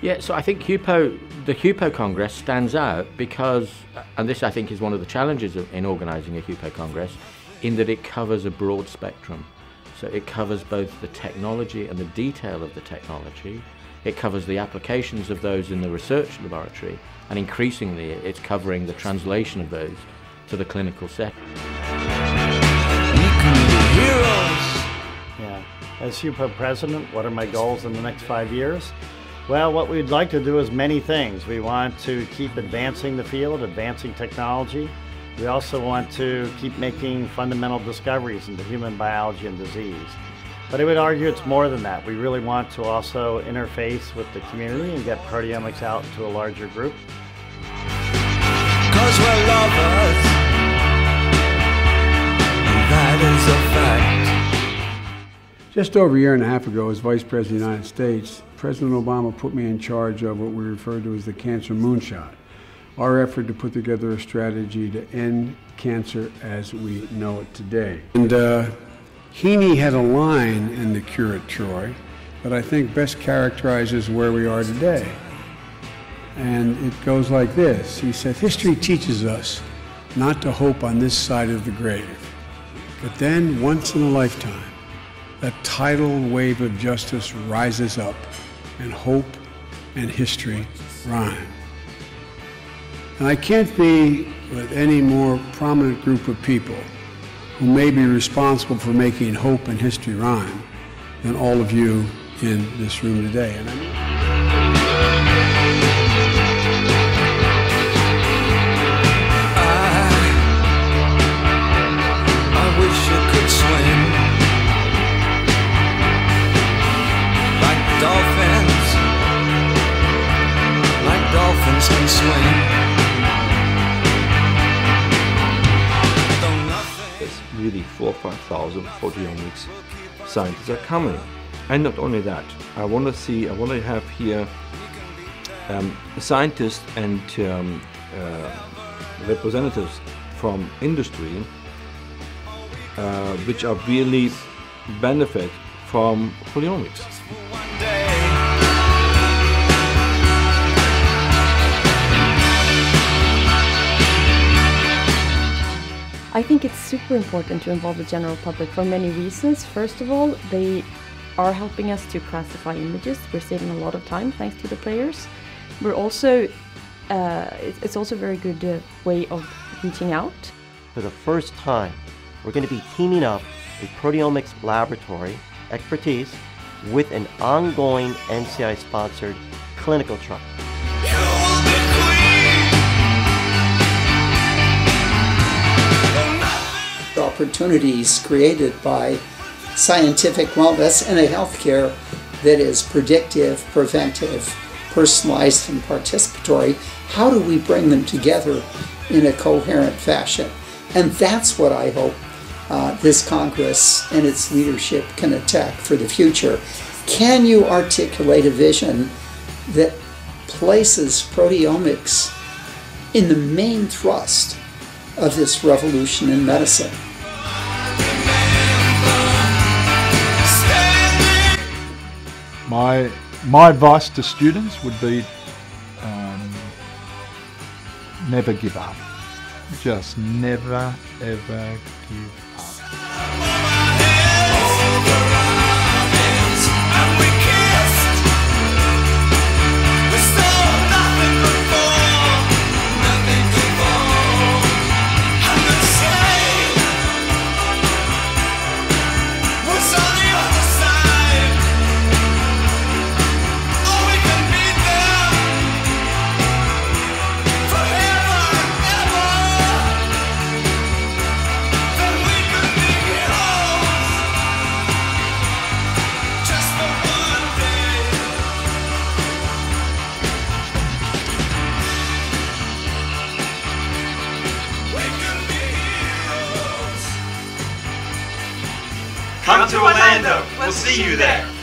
Yeah, so I think HUPO, the HUPO Congress stands out because, and this I think is one of the challenges of, in organising a HUPO Congress, in that it covers a broad spectrum. So it covers both the technology and the detail of the technology. It covers the applications of those in the research laboratory, and increasingly it's covering the translation of those to the clinical setting. Yeah. As HUPO president, what are my goals in the next five years? Well, what we'd like to do is many things. We want to keep advancing the field, advancing technology. We also want to keep making fundamental discoveries into human biology and disease. But I would argue it's more than that. We really want to also interface with the community and get proteomics out to a larger group. Cause we're lovers, Just over a year and a half ago, as Vice President of the United States, President Obama put me in charge of what we refer to as the Cancer Moonshot our effort to put together a strategy to end cancer as we know it today. And uh, Heaney had a line in The Cure at Troy that I think best characterizes where we are today. And it goes like this He said, History teaches us not to hope on this side of the grave, but then, once in a lifetime, a tidal wave of justice rises up, and hope and history rhyme. And I can't be with any more prominent group of people who may be responsible for making hope and history rhyme than all of you in this room today. 5,000 proteomics scientists are coming. And not only that, I want to see, I want to have here um, scientists and um, uh, representatives from industry uh, which are really benefit from proteomics. I think it's super important to involve the general public for many reasons. First of all, they are helping us to classify images. We're saving a lot of time thanks to the players. We're also, uh, it's also a very good uh, way of reaching out. For the first time, we're going to be teaming up a proteomics laboratory expertise with an ongoing NCI sponsored clinical trial. Opportunities created by scientific wellness and a healthcare that is predictive, preventive, personalized, and participatory, how do we bring them together in a coherent fashion? And that's what I hope uh, this Congress and its leadership can attack for the future. Can you articulate a vision that places proteomics in the main thrust of this revolution in medicine? My, my advice to students would be um, never give up. Just never ever give Come to Orlando. We'll see you there.